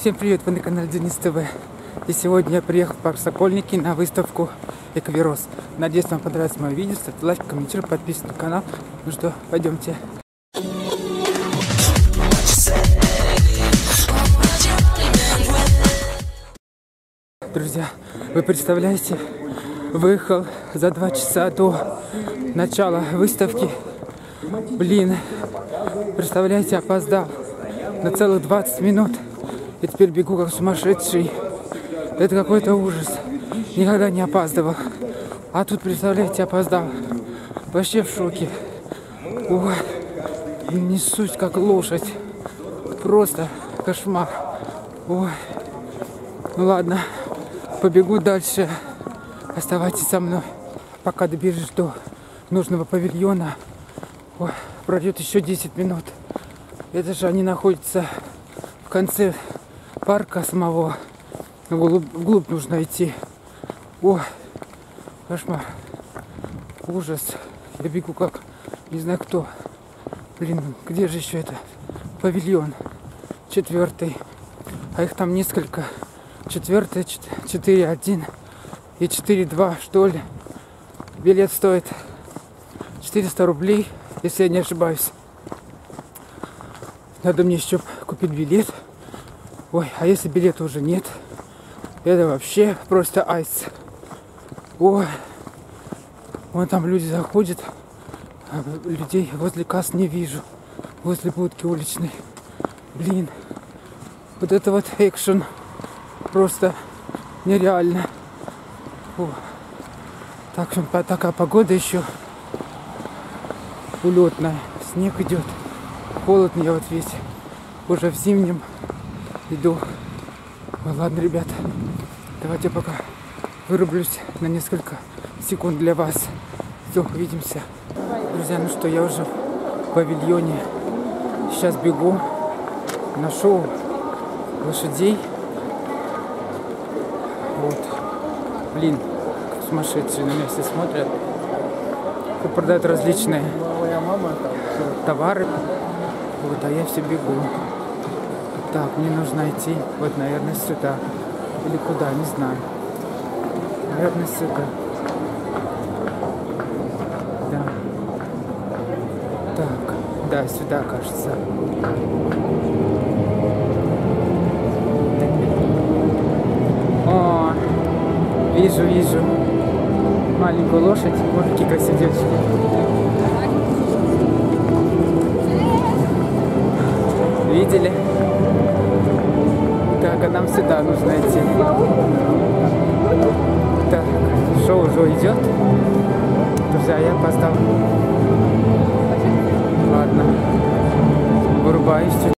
Всем привет, вы на канале Денис ТВ. И сегодня я приехал в парк Сокольники на выставку Эквирос. Надеюсь, вам понравится мое видео. Ставьте лайк, комментируйте, подписывайтесь на канал. Ну что, пойдемте. Друзья, вы представляете, выехал за два часа до начала выставки. Блин, представляете, опоздал на целых 20 минут. И теперь бегу как сумасшедший. Это какой-то ужас. Никогда не опаздывал. А тут, представляете, опоздал. Вообще в шоке. Ой, несусь как лошадь. Просто кошмар. Ой. Ну ладно, побегу дальше. Оставайтесь со мной, пока добежишь до нужного павильона. Ой, пройдет еще 10 минут. Это же они находятся в конце парка самого. Вглубь, вглубь нужно идти. О, кошмар. Ужас. Я бегу как не знаю кто. Блин, где же еще это? Павильон. Четвертый. А их там несколько. Четвертый, четыре, один и четыре, два, что ли. Билет стоит 400 рублей, если я не ошибаюсь. Надо мне еще купить билет. Ой, а если билета уже нет, это вообще просто айс. Ой, вон там люди заходят, а людей возле касс не вижу. Возле будки уличной. Блин, вот это вот экшен просто нереально. О. Так такая погода еще улетная. Снег идет. Холодно я вот весь уже в зимнем иду. Ой, ладно, ребят, давайте пока вырублюсь на несколько секунд для вас. Все, увидимся. Друзья, ну что, я уже в павильоне. Сейчас бегу на шоу лошадей. Вот. Блин, как сумасшедшие на меня все смотрят. Тут продают различные товары. Вот, а я все бегу. Так, мне нужно идти, вот, наверное, сюда. Или куда, не знаю. Наверное, сюда. Да. Так, да, сюда, кажется. О, вижу, вижу. Маленькую лошадь. Вот какие красивые девочки. Видели? Так, а нам сюда нужно идти. Так, шоу уже идет. Друзья, я опоздал. Ладно. Вырубаюсь.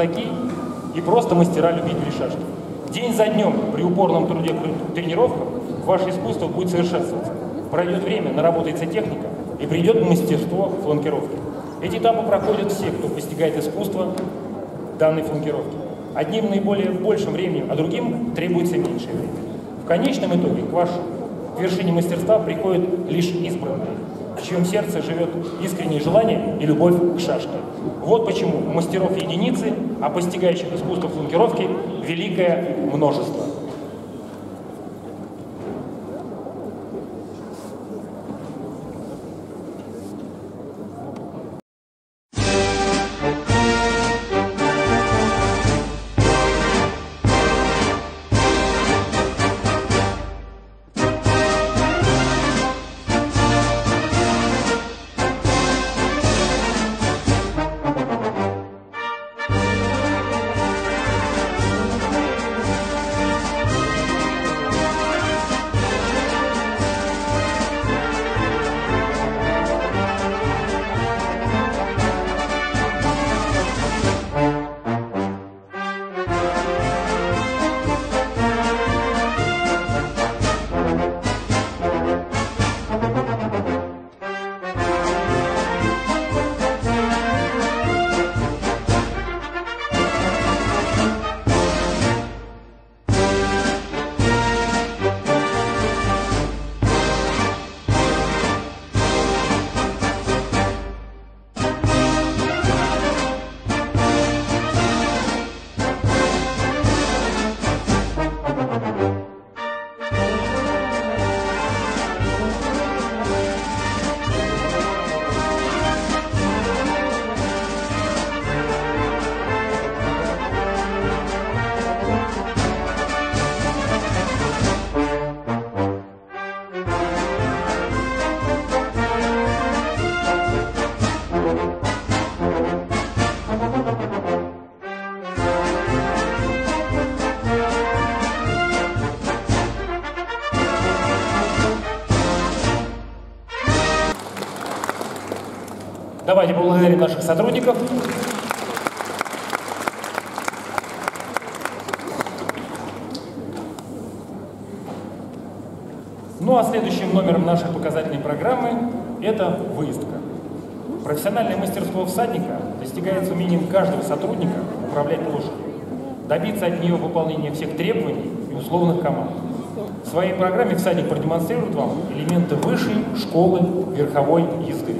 Казаки и просто мастера-любители шашки. День за днем при упорном труде тренировках ваше искусство будет совершенствоваться. Пройдет время, наработается техника, и придет мастерство фланкировки. Эти этапы проходят все, кто постигает искусство данной фланкировки. Одним наиболее большим временем, а другим требуется меньшее время. В конечном итоге к вашему к вершине мастерства приходят лишь избранные, в чьем сердце живет искреннее желание и любовь к шашке. Вот почему мастеров единицы, а постигающих искусство фланкировки великое множество. Наших сотрудников. Ну а следующим номером нашей показательной программы это выездка. Профессиональное мастерство всадника достигается умением каждого сотрудника управлять лошадью, добиться от нее выполнения всех требований и условных команд. В своей программе всадник продемонстрирует вам элементы высшей школы верховой езды.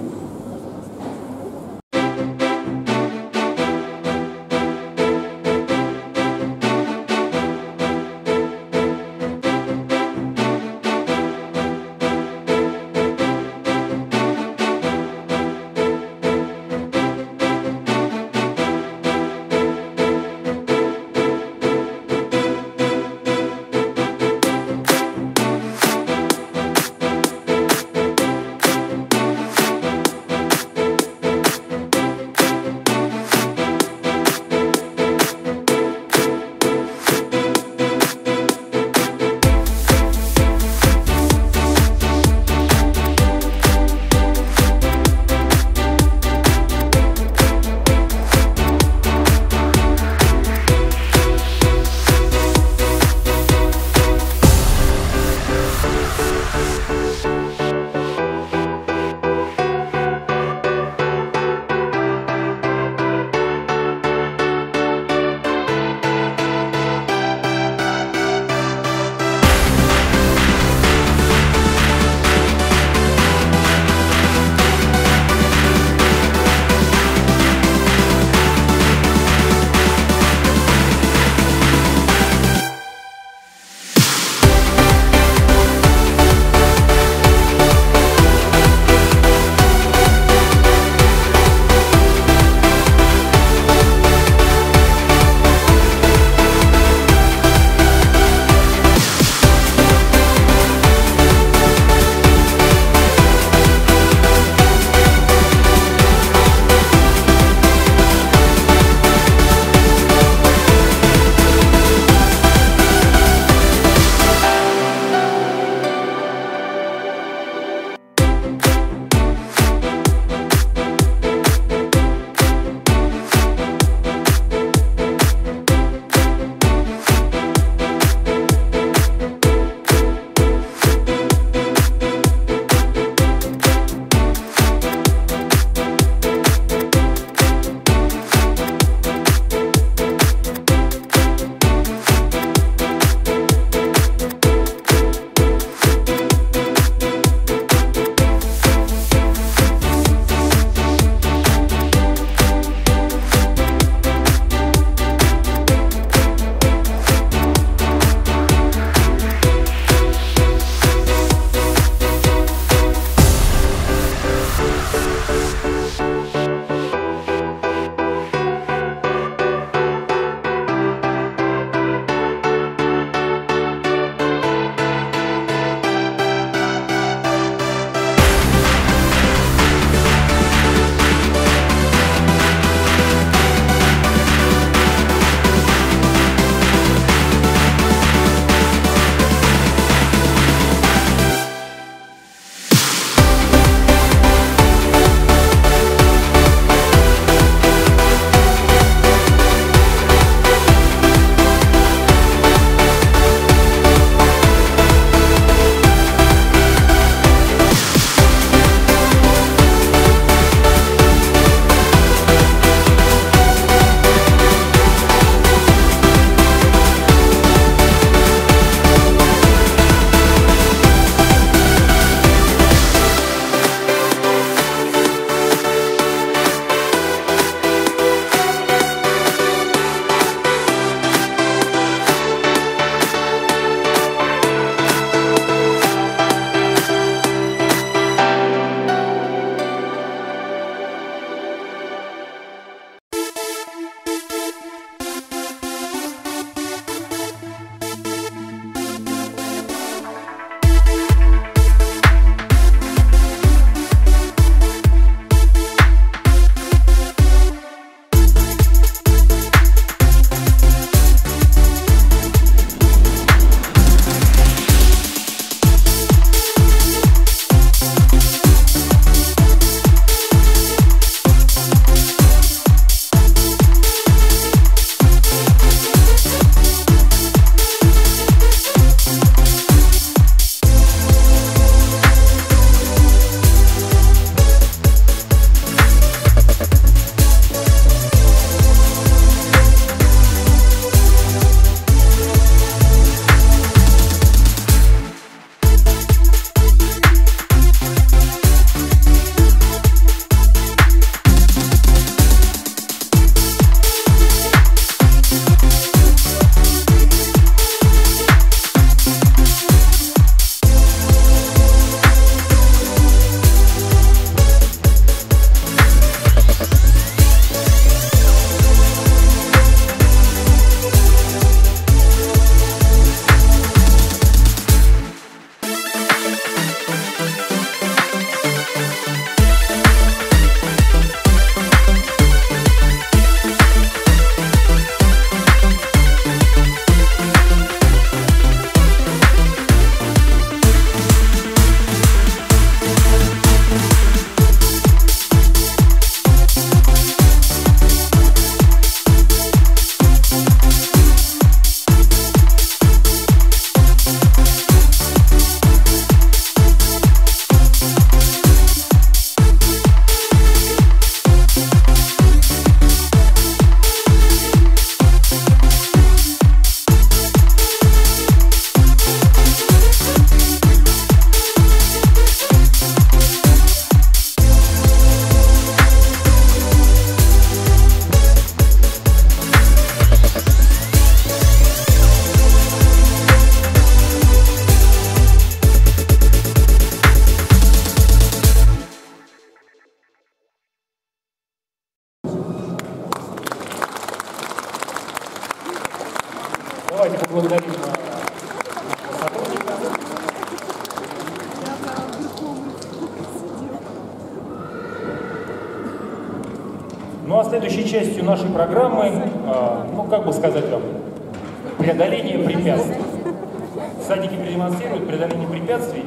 Садики продемонстрируют преодоление препятствий,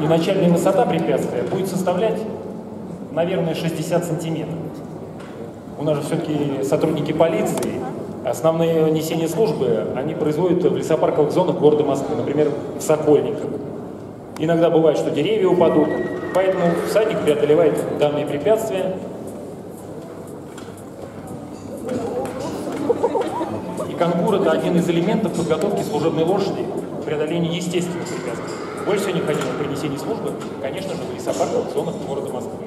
и начальная высота препятствия будет составлять, наверное, 60 сантиметров. У нас же все-таки сотрудники полиции, основные несения службы, они производят в лесопарковых зонах города Москвы, например, в Сокольниках. Иногда бывает, что деревья упадут, поэтому всадник преодолевает данные препятствия. Конкур – это один из элементов подготовки служебной лошади преодоления естественных препятствий. Больше всего необходимо при несении службы, конечно же, в лесопарковых зонах города Москвы.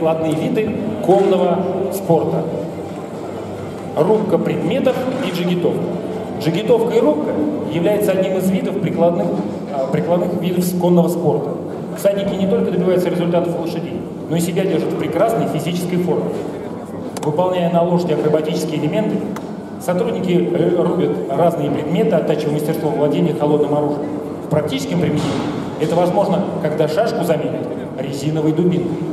Прикладные виды конного спорта. Рубка предметов и джигитовка. Джигитовка и рубка являются одним из видов прикладных, э, прикладных видов конного спорта. Всадники не только добиваются результатов лошадей, но и себя держат в прекрасной физической форме. Выполняя на лошади акробатические элементы, сотрудники э, рубят разные предметы, оттачивая мастерство владения холодным оружием. В практическом применении это возможно, когда шашку заменят резиновой дубинкой.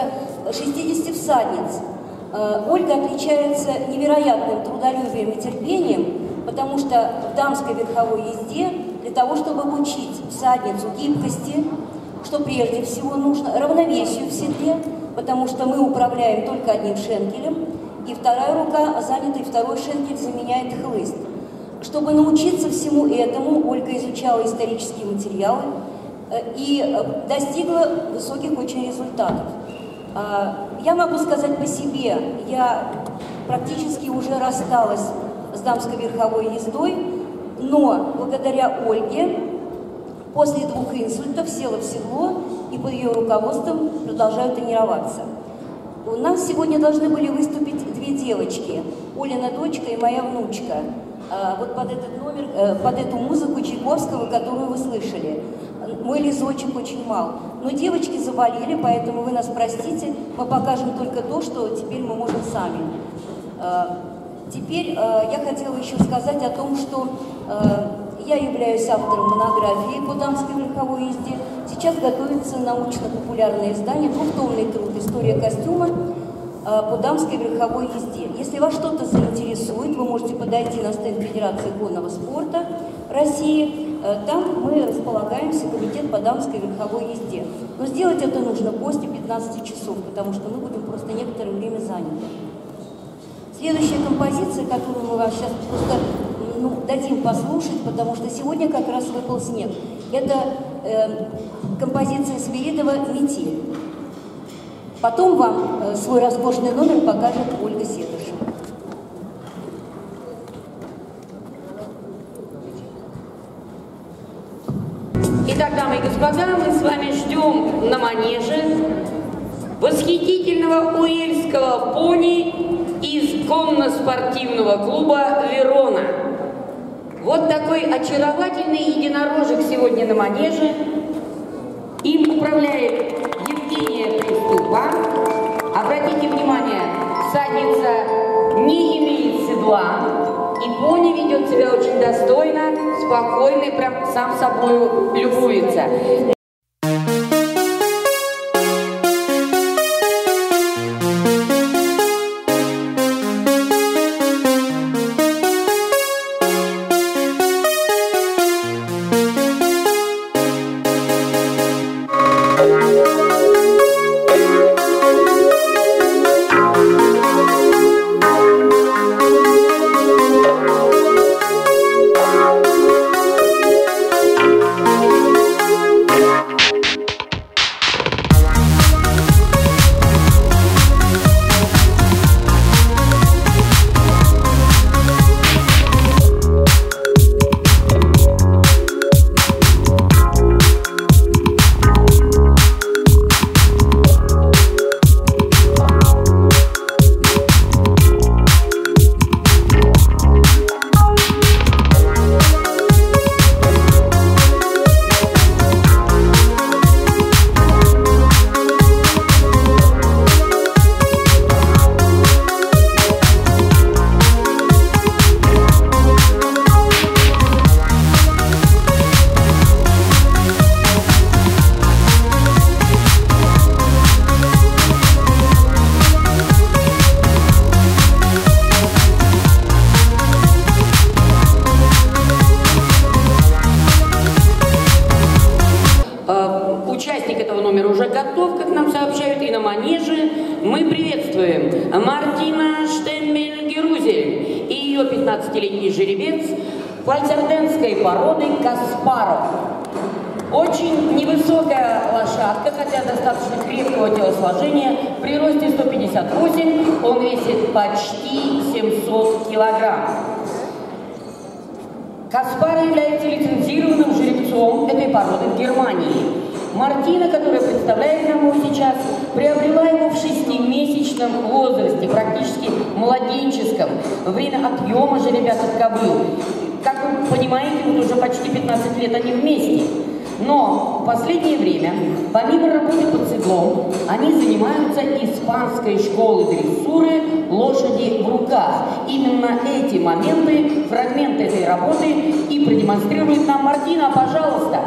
Порядка 60 всадниц. Ольга отличается невероятным трудолюбием и терпением, потому что в дамской верховой езде для того, чтобы обучить всадницу гибкости, что прежде всего нужно, равновесию в седле, потому что мы управляем только одним шенкелем, и вторая рука, занятый второй шенкель, заменяет хлыст. Чтобы научиться всему этому, Ольга изучала исторические материалы э, и э, достигла высоких очень результатов. А, я могу сказать по себе, я практически уже рассталась с дамской верховой ездой, но благодаря Ольге после двух инсультов села в седло и под ее руководством продолжаю тренироваться. У нас сегодня должны были выступить две девочки, Олина дочка и моя внучка. А, вот под этот номер, э, под эту музыку Чайковского, которую вы слышали. Мой лизочек очень мал. Но девочки заболели, поэтому вы нас простите, мы покажем только то, что теперь мы можем сами. А, Теперь э, я хотела еще сказать о том, что э, я являюсь автором монографии по дамской верховой езде. Сейчас готовится научно-популярное издание, двухтомный труд «История костюма» э, по дамской верховой езде. Если вас что-то заинтересует, вы можете подойти на стенд Федерации конного спорта России. Э, там мы располагаемся, комитет по дамской верховой езде. Но сделать это нужно после 15 часов, потому что мы будем просто некоторое время заняты. Следующая композиция, которую мы вам сейчас просто ну, дадим послушать, потому что сегодня как раз выпал снег. Это э, композиция Свиридова «Метель». Потом вам э, свой роскошный номер покажет Ольга Седышева. Итак, дамы и господа, мы с вами ждем на манеже восхитительного уэльского пони из конно-спортивного клуба «Верона». Вот такой очаровательный единорожек сегодня на манеже. Им управляет Евгения Приступа. Обратите внимание, всадница не имеет седла, и пони ведет себя очень достойно, спокойно и прям сам собой любуется. в последнее время, помимо работы под седлом, они занимаются испанской школой дрессуры «Лошади в руках». Именно эти моменты, фрагменты этой работы и продемонстрирует нам Мартина, пожалуйста.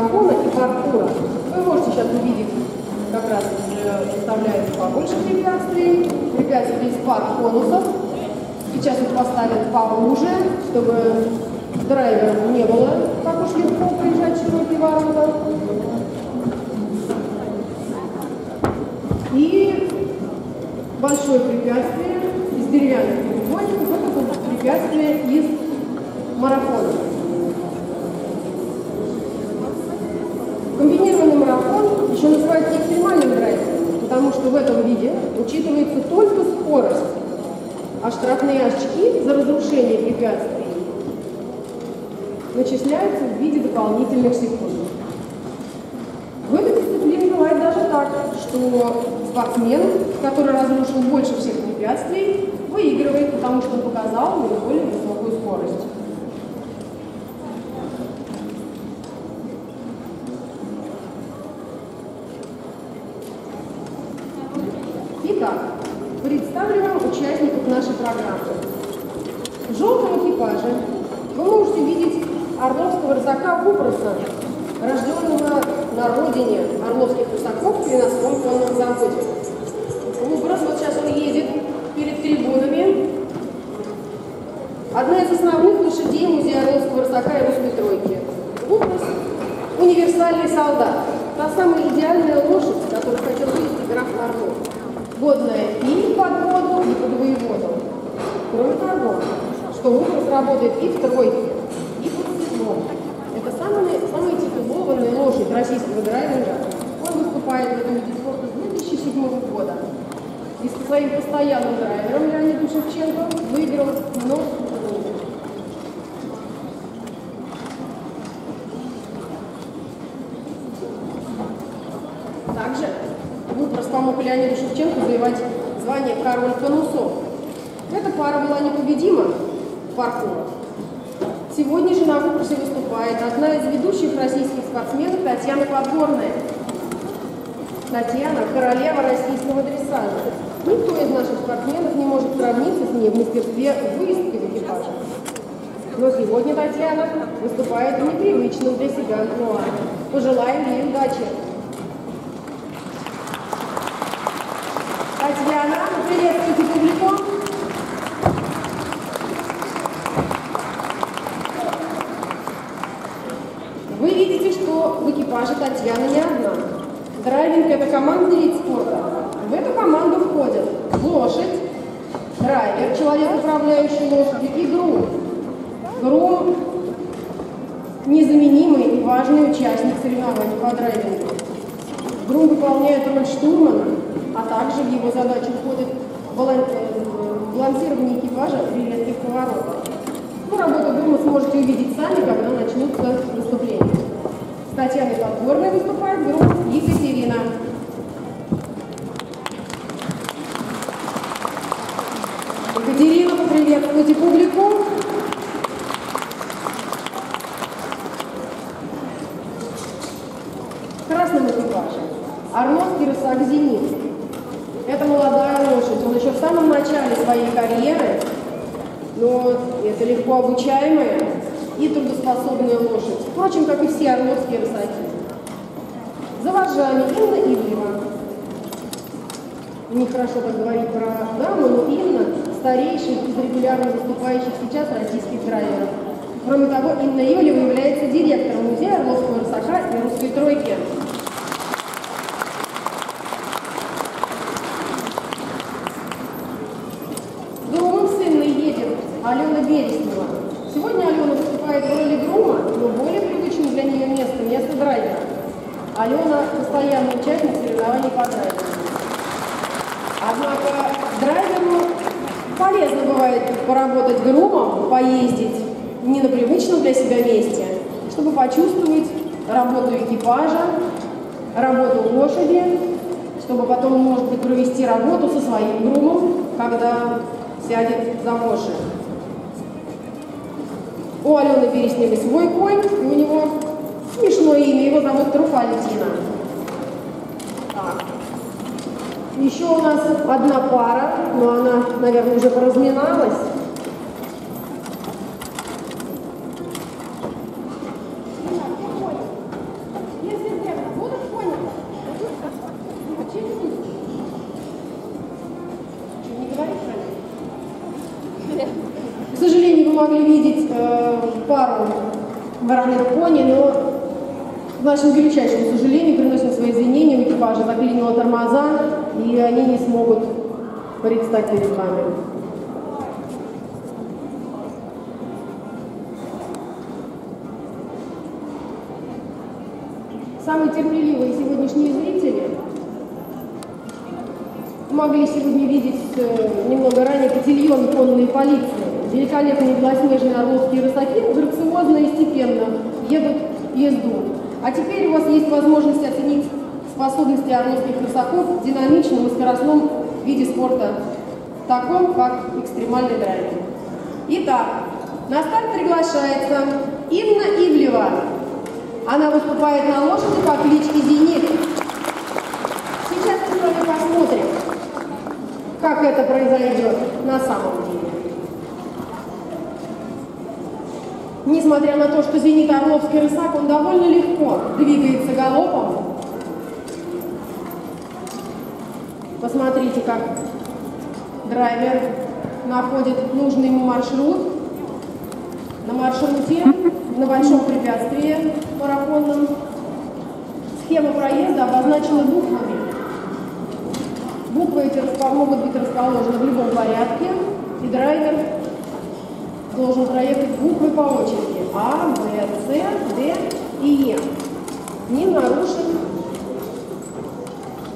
Марафона и паркура. Вы можете сейчас увидеть, как раз составляется побольше препятствий. Препятствий из пар конусов. Сейчас их поставят поуже, чтобы драйверу не было так уж легко проезжать широкие ворота. И большое препятствие из деревянных треугольников, это препятствие из учитывается только скорость, а штрафные очки за разрушение препятствий начисляются в виде дополнительных секунд. В этой дисциплине бывает даже так, что спортсмен, который разрушил больше всех препятствий, выигрывает, потому что он показал наиболее высокую скорость. Итак, представлю вам участников нашей программы. В желтом экипаже вы можете видеть орловского рысака Купроса, рожденного на родине орловских рысаков при Переносском конном заводе. Купрос, вот сейчас он едет перед трибунами. Одна из основных лошадей музея Орловского рысака и русской тройки. Купрос – универсальный солдат. Та самая идеальная лошадь, которую хотел видеть граф Орлов. Годная и под воду, и под воеводу. Кроме того, что Купрос работает и в тройке, это самая, самая титулованная лошадь российского драйвинга. Он выступает в этом виде спорта с 2007 года. И со своим постоянным драйвером Леонидом Шевченко выиграл множество турниров. Также Выброс помог Леониду Шевченко завоевать звание король конусов. Эта пара была непобедима в паркурах. Сегодня же на конкурсе выступает одна из ведущих российских спортсменов Татьяна Подгорная. Татьяна – королева российского дрессажа. Никто из наших спортсменов не может сравниться с ней в мастерстве выездки в экипаже. Но сегодня Татьяна выступает в непривычном для себя амплуа. Пожелаем ей удачи! Татьяна, приветствуйте публику! в экипаже Татьяна не одна. Драйвинг – это командный вид спорта. В эту команду входят лошадь, драйвер, человек, управляющий лошадью, и грум. Грум – незаменимый и важный участник соревнований по драйвингу. Грум выполняет роль штурмана, сядет за воши. У Алены переснялись свой конь, и у него смешное имя, его зовут Труфа Еще у нас одна пара, но она, наверное, уже поразминалась. К нашему величайшему сожалению приносим свои извинения, у экипажа заклинило тормоза, и они не смогут предстать перед вами. Самые терпеливые сегодняшние зрители могли сегодня видеть э, немного ранее котельон конной полиции. Великолепные белоснежные орловские рысаки грациозно и степенно едут езду. А теперь у вас есть возможность оценить способности орловских рысаков в динамичном и скоростном виде спорта, таком как экстремальный драйвинг. Итак, на старт приглашается Инна Ивлева. Она выступает на лошади по кличке Зенит. Сейчас мы с вами посмотрим, как это произойдет на самом деле. Несмотря на то, что «Зенит» Орловский рысак, он довольно легко двигается галопом. Посмотрите, как драйвер находит нужный ему маршрут. На маршруте, на большом препятствии марафонном. Схема проезда обозначена буквами. Буквы эти могут быть расположены в любом порядке, и драйвер должен проехать буквы по очереди. А, Б, С, Д и Е. Не нарушив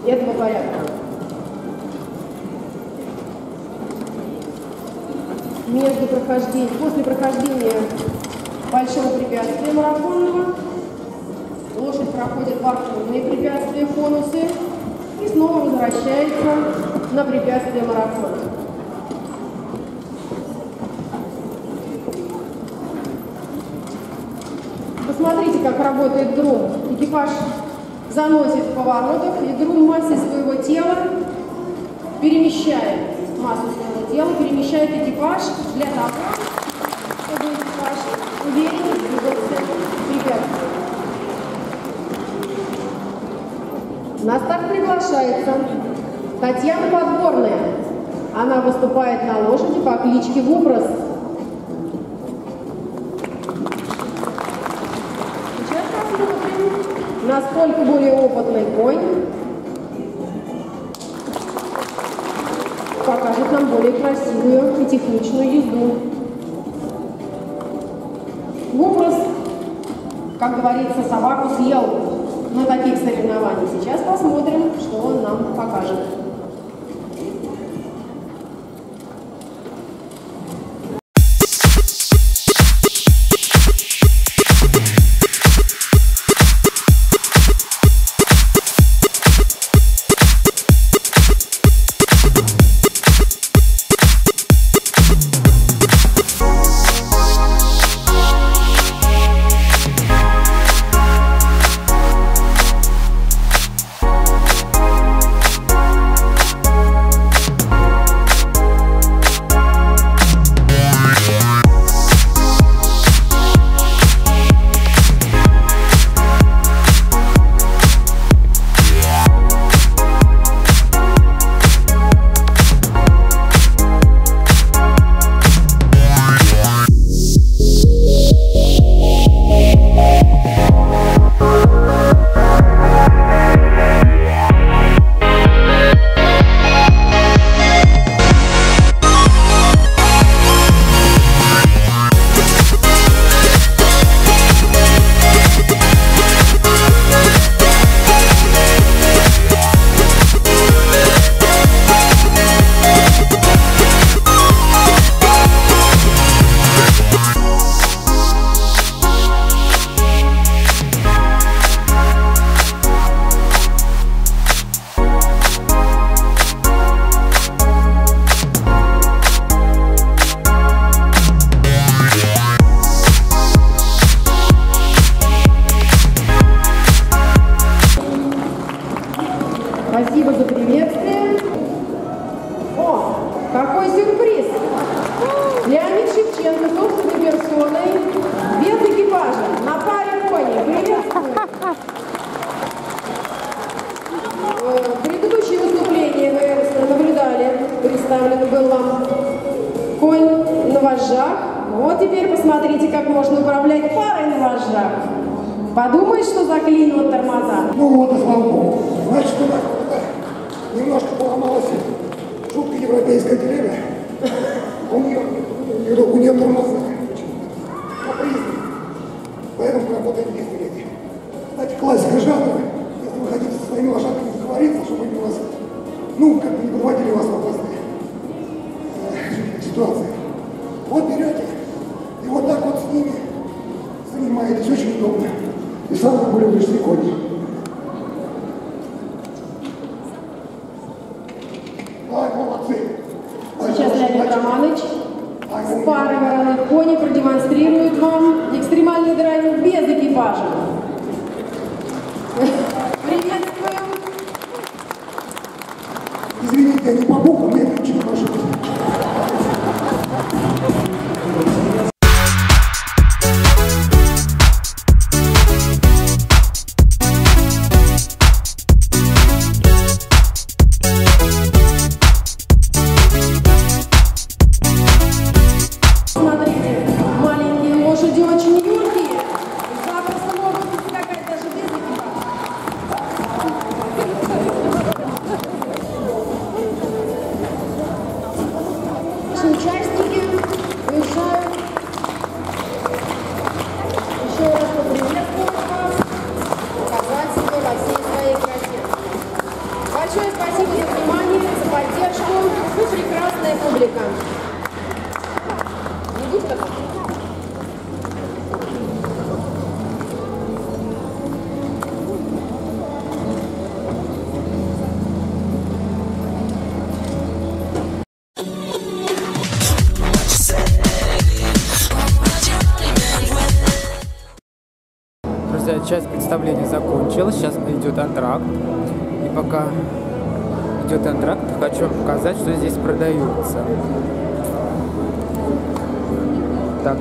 этого порядка. Между прохождением, после прохождения большого препятствия марафонного лошадь проходит паркурные препятствия, конусы и снова возвращается на препятствие марафона. Посмотрите, как работает грум. Экипаж заносит в поворотах, и грум массой своего тела перемещает массу своего тела, перемещает экипаж для того, чтобы экипаж уверенно двигался к препятствию. На старт приглашается Татьяна Подгорная. Она выступает на лошади по кличке Вуброс. Сейчас посмотрим, насколько более опытный конь покажет нам более красивую и техничную езду. Вуброс, как говорится, собаку съел на таких соревнованиях. Сейчас посмотрим, что он нам покажет.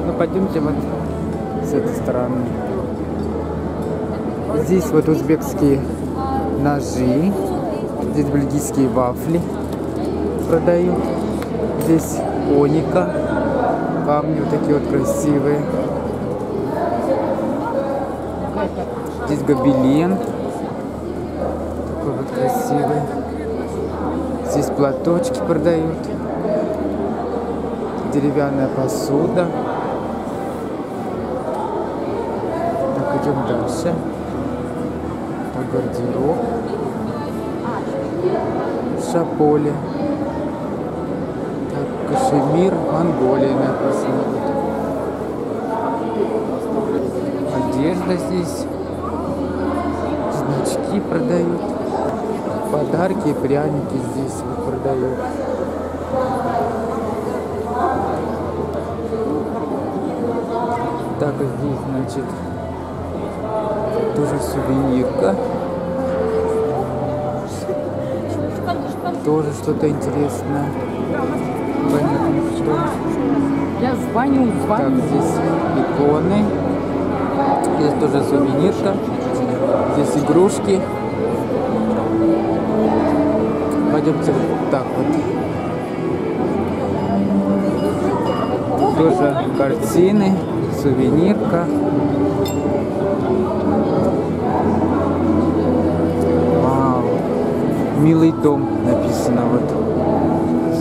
Ну пойдемте вот с этой стороны. Здесь вот узбекские ножи, здесь бельгийские вафли продают. Здесь оника, камни вот такие вот красивые. Здесь гобелен. Такой вот красивый. Здесь платочки продают. Деревянная посуда. Дальше. Так, гардероб. Шаполи. Так, Кашемир, Монголия написано. Одежда здесь. Значки продают. Подарки и пряники здесь продают. Так, а здесь, значит, тоже сувенирка. Тоже что-то интересное. Понятно, что. Я звоню, Так, звоню. здесь иконы. Здесь тоже сувенирка. Здесь игрушки. Пойдемте вот так вот. Тоже картины, сувенирка. Дом написано вот.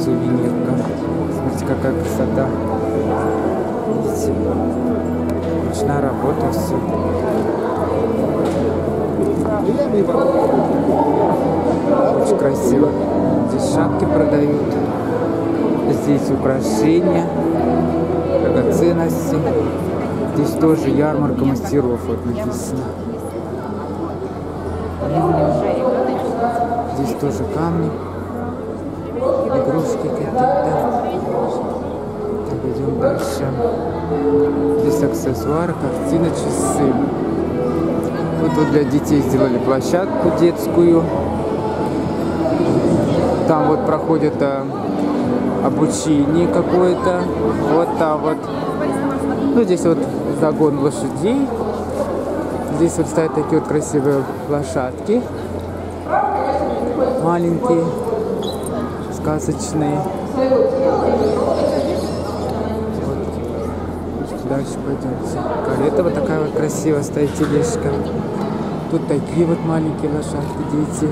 Сувенирка. Смотрите, какая красота. Видите? Ручная работа, все. Очень красиво. Здесь шапки продают. Здесь украшения, драгоценности. Здесь тоже ярмарка мастеров, вот написано. Здесь тоже камни, игрушки какие-то. Так, идем дальше. Здесь аксессуары, картины, часы. Вот тут для детей сделали площадку детскую. Там вот проходит э, обучение какое-то. Вот там вот. Ну, здесь вот загон лошадей. Здесь вот стоят такие вот красивые лошадки. Маленькие, сказочные. Вот. Дальше пойдемте. Карета вот такая вот красивая стоит тележка. Тут такие вот маленькие лошадки, дети.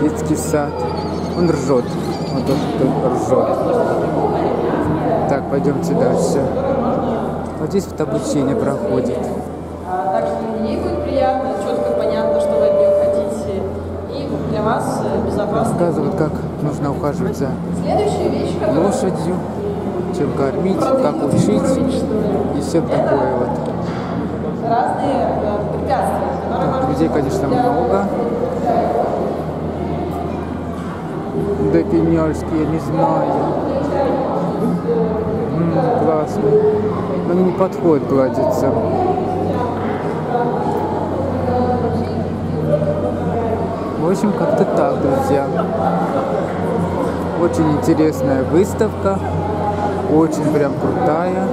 Детский сад. Он ржет. Вот тот, кто ржет. Так, пойдемте дальше. Вот здесь вот обучение проходит. Рассказывают, как нужно ухаживать за лошадью, чем кормить, как учить и все такое вот. разные э, Людей, конечно, много. Да пеняльский, я не знаю. М, классно. Но не подходят гладиться. В общем, как-то так, друзья. Очень интересная выставка. Очень прям крутая.